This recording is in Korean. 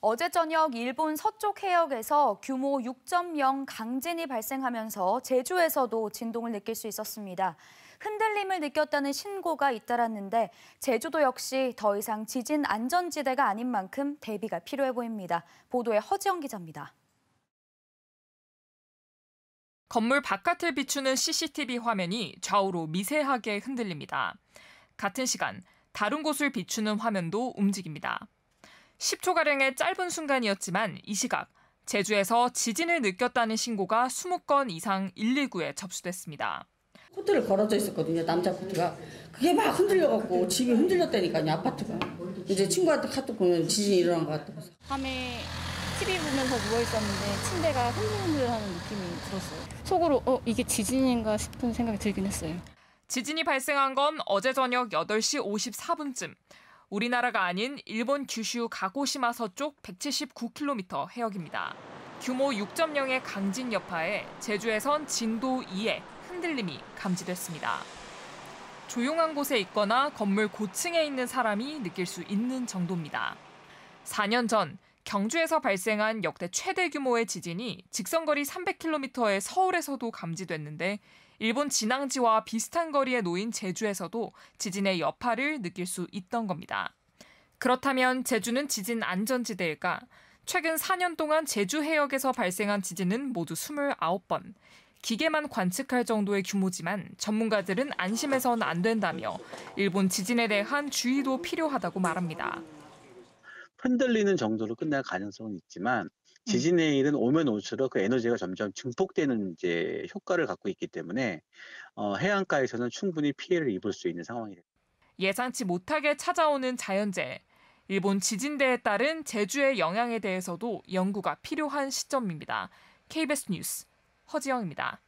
어제 저녁 일본 서쪽 해역에서 규모 6.0 강진이 발생하면서 제주에서도 진동을 느낄 수 있었습니다. 흔들림을 느꼈다는 신고가 잇따랐는데 제주도 역시 더 이상 지진 안전지대가 아닌 만큼 대비가 필요해 보입니다. 보도에 허지영 기자입니다. 건물 바깥을 비추는 CCTV 화면이 좌우로 미세하게 흔들립니다. 같은 시간 다른 곳을 비추는 화면도 움직입니다. 10초가량의 짧은 순간이었지만 이 시각 제주에서 지진을 느꼈다는 신고가 20건 이상 119에 접수됐습니다. 코트를 걸어져 있었거든요. 남자 코트가. 그게 막 흔들려갖고 집이 흔들렸다니까요. 아파트가. 이제 친구한테 카톡 보면 지진이 일어난 것 같다고. 밤에 TV 보면서 누워 있었는데 침대가 흔들흔들하는 느낌이 들었어요. 속으로 어 이게 지진인가 싶은 생각이 들긴 했어요. 지진이 발생한 건 어제 저녁 8시 54분쯤. 우리나라가 아닌 일본 규슈 가고시마 서쪽 179km 해역입니다. 규모 6.0의 강진 여파에 제주에선 진도 2의 흔들림이 감지됐습니다. 조용한 곳에 있거나 건물 고층에 있는 사람이 느낄 수 있는 정도입니다. 4년 전 경주에서 발생한 역대 최대 규모의 지진이 직선거리 300km의 서울에서도 감지됐는데 일본 진앙지와 비슷한 거리에 놓인 제주에서도 지진의 여파를 느낄 수 있던 겁니다. 그렇다면 제주는 지진 안전지대일까? 최근 4년 동안 제주 해역에서 발생한 지진은 모두 29번. 기계만 관측할 정도의 규모지만 전문가들은 안심해서는 안 된다며 일본 지진에 대한 주의도 필요하다고 말합니다. 흔들리는 정도로 끝날 가능성은 있지만 지진의 일은 오면 올수록 그 에너지가 점점 증폭되는 이제 효과를 갖고 있기 때문에 어, 해안가에서는 충분히 피해를 입을 수 있는 상황이 됩니다. 예상치 못하게 찾아오는 자연재해. 일본 지진대에 따른 제주의 영향에 대해서도 연구가 필요한 시점입니다. KBS 뉴스 허지영입니다.